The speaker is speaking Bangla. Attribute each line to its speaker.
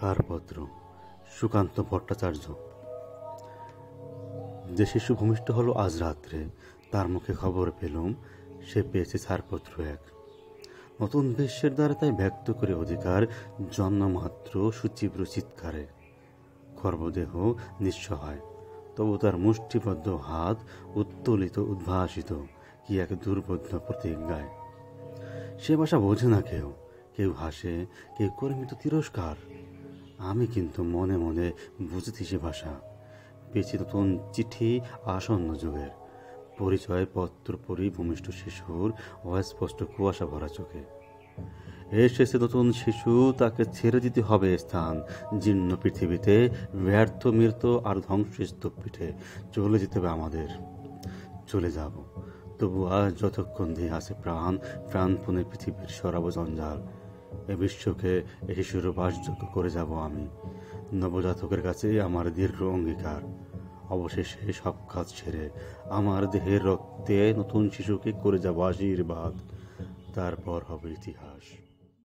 Speaker 1: ছাড়পত্র সুকান্ত ভট্টাচার্য। যে শিশু ভূমিষ্ঠ হলো আজ রাত্রে, তার মুখে খবর পেলুম, সে পেয়েছে ছাড়পত্র এক। নতুন বিশ্বের দ্বারা তাই ব্যক্ত করে অধিকার, জন্মমাত্র সুচিব্র চিৎকারে। খর্বদেহ নিঃসহায় তবু তার মুষ্টিবদ্ধ হাত উত্তোলিত, উদ্ভাসিত, কি এক দুর্বোধ্য প্রতিজ্ঞায়। সে ভাষা বোঝে না কেউ কেউ হাসে, কেউ করে তিরস্কার। আমি কিন্তু মনে মনে বুঝেছি সে ভাষা। নতুন চিঠি আসন্ন যুগের। পরিচয় পত্র পরি ভূমিষ্ঠ শিশুর অস্পষ্ট কুয়াশা ভরা চোখে। এসেছে নতুন শিশু, তাকে ছেড়ে দিতে হবে স্থান। জীর্ণ পৃথিবীতে ব্যর্থ, মৃত আর ধ্বংসস্তূপ পিঠে চলে যেতে হবে আমাদের। চলে যাব। তবু আজ যতক্ষণ দিয়ে আছে প্রাণ, প্রাণপণে পৃথিবীর সরাব জঞ্জাল। বিশ্বকে এ শিশুর বাসযোগ্য করে যাব আমি। নবজাতকের কাছে আমার দীর্ঘ অঙ্গীকার। অবশেষে সব কাজ ছেড়ে আমার দেহের রক্তে নতুন শিশুকে করে যাব আশীর্বাদ। তারপর হবে ইতিহাস।